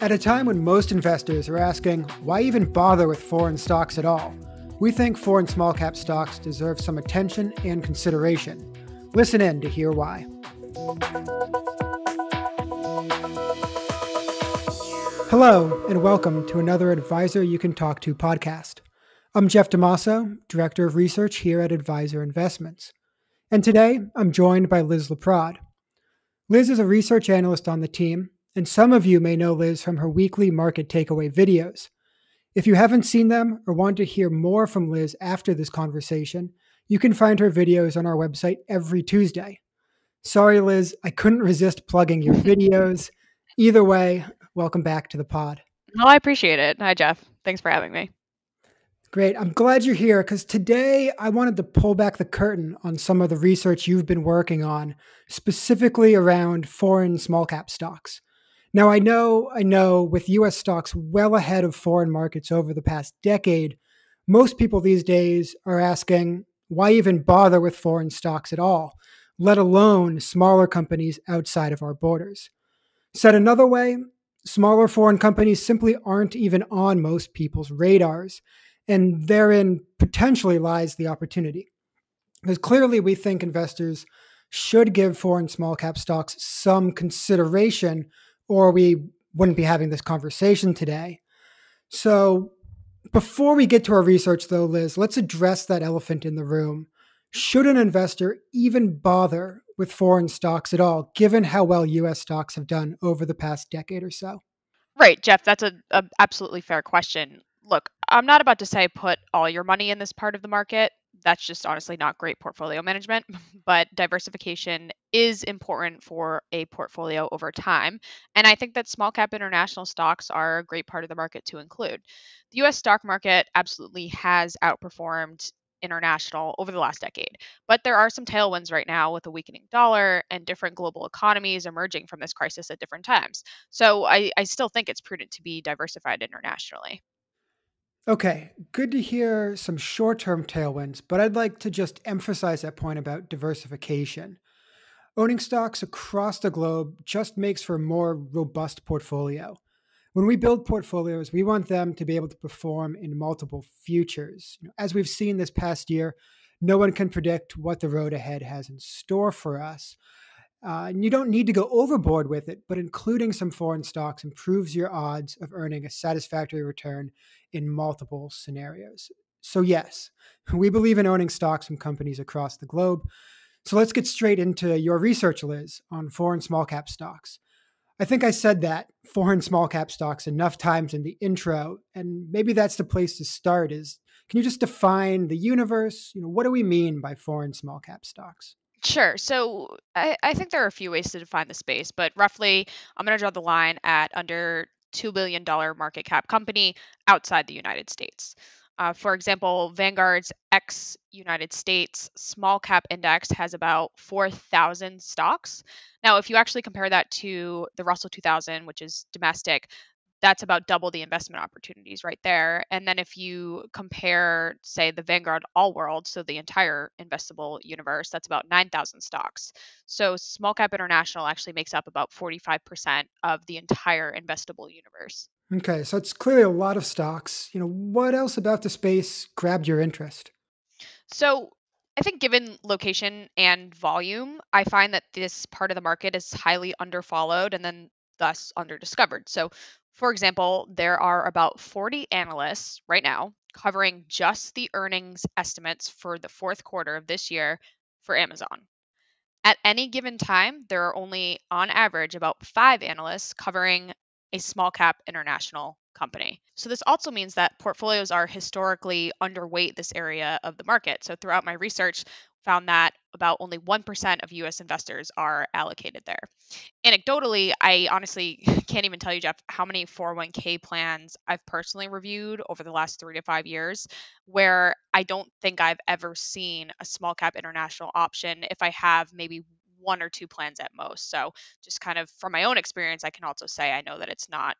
At a time when most investors are asking, why even bother with foreign stocks at all? We think foreign small cap stocks deserve some attention and consideration. Listen in to hear why. Hello, and welcome to another Adviser You Can Talk to podcast. I'm Jeff DeMaso, Director of Research here at Adviser Investments. And today I'm joined by Liz Laprade. Liz is a research analyst on the team, and some of you may know Liz from her weekly market takeaway videos. If you haven't seen them or want to hear more from Liz after this conversation, you can find her videos on our website every Tuesday. Sorry, Liz, I couldn't resist plugging your videos. Either way, welcome back to the pod. No, I appreciate it. Hi, Jeff. Thanks for having me. Great. I'm glad you're here because today I wanted to pull back the curtain on some of the research you've been working on, specifically around foreign small cap stocks. Now, I know, I know with US stocks well ahead of foreign markets over the past decade, most people these days are asking, why even bother with foreign stocks at all, let alone smaller companies outside of our borders? Said another way, smaller foreign companies simply aren't even on most people's radars and therein potentially lies the opportunity. Because clearly, we think investors should give foreign small cap stocks some consideration, or we wouldn't be having this conversation today. So, before we get to our research, though, Liz, let's address that elephant in the room. Should an investor even bother with foreign stocks at all, given how well US stocks have done over the past decade or so? Right, Jeff, that's a, a absolutely fair question look, I'm not about to say put all your money in this part of the market. That's just honestly not great portfolio management, but diversification is important for a portfolio over time. And I think that small cap international stocks are a great part of the market to include. The US stock market absolutely has outperformed international over the last decade. But there are some tailwinds right now with a weakening dollar and different global economies emerging from this crisis at different times. So I, I still think it's prudent to be diversified internationally. Okay, good to hear some short term tailwinds, but I'd like to just emphasize that point about diversification. Owning stocks across the globe just makes for a more robust portfolio. When we build portfolios, we want them to be able to perform in multiple futures. As we've seen this past year, no one can predict what the road ahead has in store for us. Uh, and you don't need to go overboard with it, but including some foreign stocks improves your odds of earning a satisfactory return in multiple scenarios. So, yes, we believe in owning stocks from companies across the globe. So, let's get straight into your research, Liz, on foreign small cap stocks. I think I said that foreign small cap stocks enough times in the intro, and maybe that's the place to start is can you just define the universe? You know, what do we mean by foreign small cap stocks? Sure. So I, I think there are a few ways to define the space, but roughly, I'm going to draw the line at under $2 billion market cap company outside the United States. Uh, for example, Vanguard's ex United States small cap index has about 4,000 stocks. Now, if you actually compare that to the Russell 2000, which is domestic, that's about double the investment opportunities right there. And then if you compare, say, the Vanguard All World, so the entire investable universe, that's about 9,000 stocks. So small cap international actually makes up about 45% of the entire investable universe. Okay, so it's clearly a lot of stocks. You know, what else about the space grabbed your interest? So I think given location and volume, I find that this part of the market is highly underfollowed and then thus underdiscovered. So for example, there are about 40 analysts right now covering just the earnings estimates for the fourth quarter of this year for Amazon. At any given time, there are only, on average, about five analysts covering a small cap international company. So, this also means that portfolios are historically underweight this area of the market. So, throughout my research, found that about only 1% of US investors are allocated there. Anecdotally, I honestly can't even tell you, Jeff, how many 401k plans I've personally reviewed over the last three to five years where I don't think I've ever seen a small cap international option. If I have maybe one or two plans at most. So, just kind of from my own experience, I can also say I know that it's not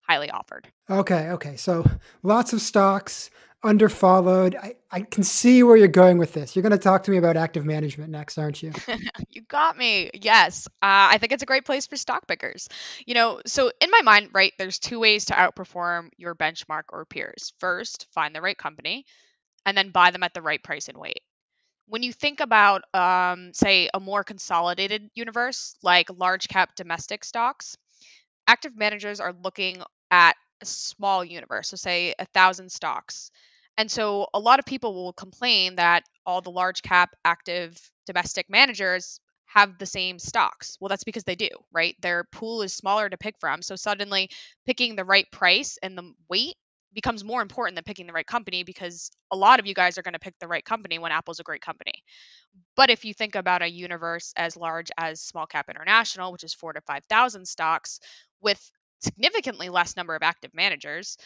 highly offered. Okay, okay. So lots of stocks, underfollowed. I, I can see where you're going with this. You're going to talk to me about active management next, aren't you? you got me. Yes. Uh, I think it's a great place for stock pickers. You know, so in my mind, right, there's two ways to outperform your benchmark or peers. First, find the right company, and then buy them at the right price and weight. When you think about, um, say, a more consolidated universe like large cap domestic stocks, active managers are looking at a small universe, so say a thousand stocks. And so a lot of people will complain that all the large cap active domestic managers have the same stocks. Well, that's because they do, right? Their pool is smaller to pick from. So suddenly picking the right price and the weight becomes more important than picking the right company because a lot of you guys are going to pick the right company when Apple's a great company. But if you think about a universe as large as Small Cap International, which is four to 5,000 stocks, with significantly less number of active managers,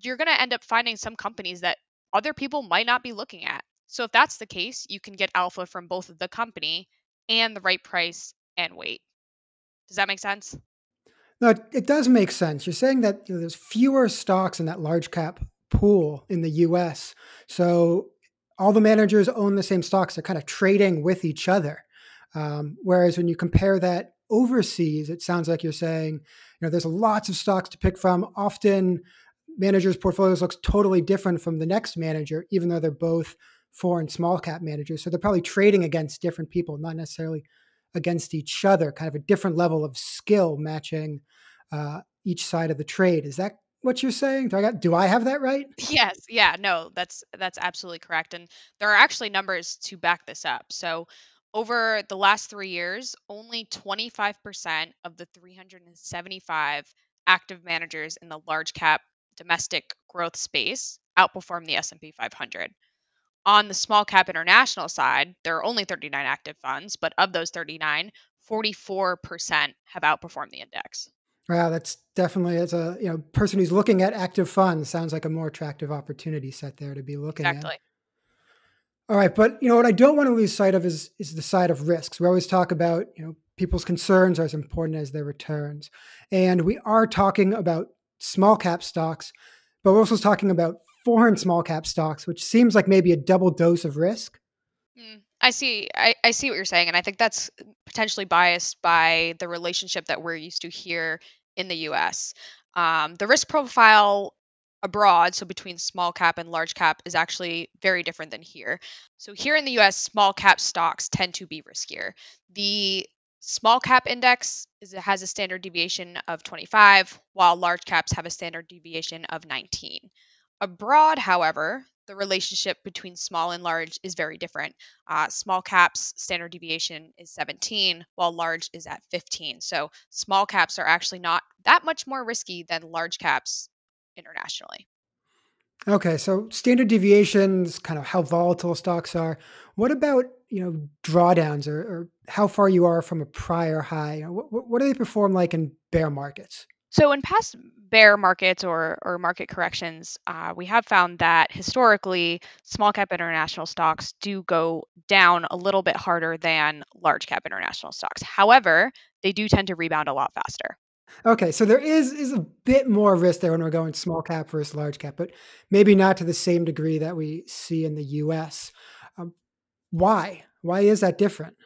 you're going to end up finding some companies that other people might not be looking at. So if that's the case, you can get alpha from both the company and the right price and weight. Does that make sense? No, it, it does make sense. You're saying that you know, there's fewer stocks in that large cap pool in the US. So all the managers own the same stocks. They're kind of trading with each other. Um, whereas when you compare that overseas, it sounds like you're saying, you know, there's lots of stocks to pick from. Often managers' portfolios looks totally different from the next manager, even though they're both foreign small cap managers. So they're probably trading against different people, not necessarily against each other, kind of a different level of skill matching uh, each side of the trade. Is that what you're saying? Do I got, do I have that right? Yes, yeah, no, that's that's absolutely correct. And there are actually numbers to back this up. So over the last three years, only 25% of the 375 active managers in the large cap domestic growth space outperformed the S&P 500. On the small cap international side, there are only 39 active funds, but of those 39, 44% have outperformed the index. Wow, that's definitely as a you know person who's looking at active funds sounds like a more attractive opportunity set there to be looking at. exactly. at. All right, but you know what I don't want to lose sight of is is the side of risks. We always talk about you know people's concerns are as important as their returns, and we are talking about small cap stocks, but we're also talking about foreign small cap stocks, which seems like maybe a double dose of risk. Mm, I see. I, I see what you're saying, and I think that's potentially biased by the relationship that we're used to here in the U.S. Um, the risk profile abroad, so between small cap and large cap, is actually very different than here. So, here in the US, small cap stocks tend to be riskier. The small cap index is, has a standard deviation of 25, while large caps have a standard deviation of 19. Abroad, however, the relationship between small and large is very different. Uh, small caps standard deviation is 17, while large is at 15. So small caps are actually not that much more risky than large caps internationally. Okay, so standard deviations, kind of how volatile stocks are. What about you know drawdowns or, or how far you are from a prior high? What, what do they perform like in bear markets? So in past bear markets or, or market corrections, uh, we have found that historically small cap international stocks do go down a little bit harder than large cap international stocks. However, they do tend to rebound a lot faster. Okay, so there is is a bit more risk there when we're going small cap versus large cap, but maybe not to the same degree that we see in the U.S. Um, why? Why is that different?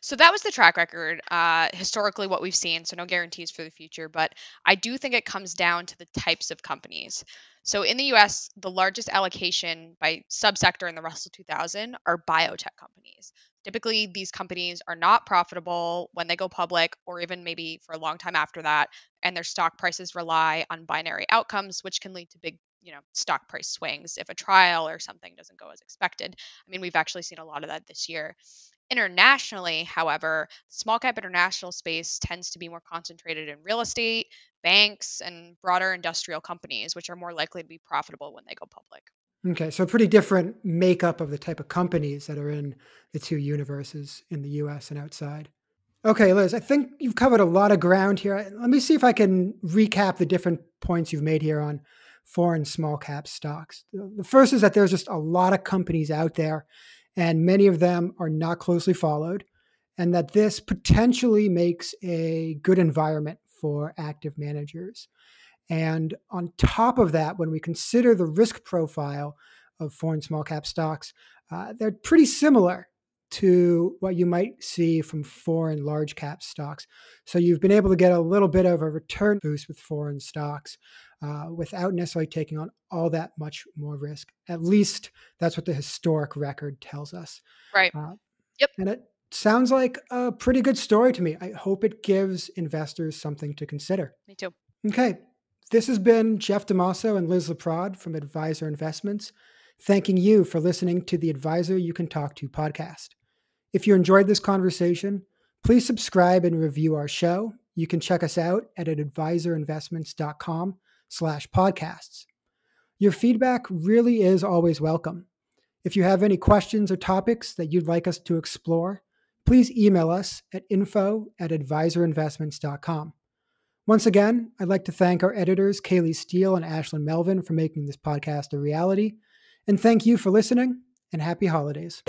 So that was the track record, uh, historically, what we've seen. So no guarantees for the future, but I do think it comes down to the types of companies. So in the US, the largest allocation by subsector in the Russell 2000 are biotech companies. Typically, these companies are not profitable when they go public or even maybe for a long time after that, and their stock prices rely on binary outcomes, which can lead to big you know stock price swings if a trial or something doesn't go as expected i mean we've actually seen a lot of that this year internationally however small cap international space tends to be more concentrated in real estate banks and broader industrial companies which are more likely to be profitable when they go public Okay, so a pretty different makeup of the type of companies that are in the two universes in the US and outside. Okay, Liz, I think you've covered a lot of ground here. Let me see if I can recap the different points you've made here on foreign small cap stocks. The first is that there's just a lot of companies out there, and many of them are not closely followed, and that this potentially makes a good environment for active managers. And on top of that, when we consider the risk profile of foreign small cap stocks, uh, they're pretty similar to what you might see from foreign large cap stocks. So you've been able to get a little bit of a return boost with foreign stocks uh, without necessarily taking on all that much more risk. At least that's what the historic record tells us. Right. Uh, yep. And it sounds like a pretty good story to me. I hope it gives investors something to consider. Me too. Okay. This has been Jeff DeMaso and Liz Laprade from Adviser Investments, thanking you for listening to the Adviser You Can Talk To podcast. If you enjoyed this conversation, please subscribe and review our show. You can check us out at adviserinvestments.com slash podcasts. Your feedback really is always welcome. If you have any questions or topics that you'd like us to explore, please email us at info at adviserinvestments.com. Once again, I'd like to thank our editors, Kaylee Steele and Ashlyn Melvin, for making this podcast a reality. And thank you for listening, and happy holidays.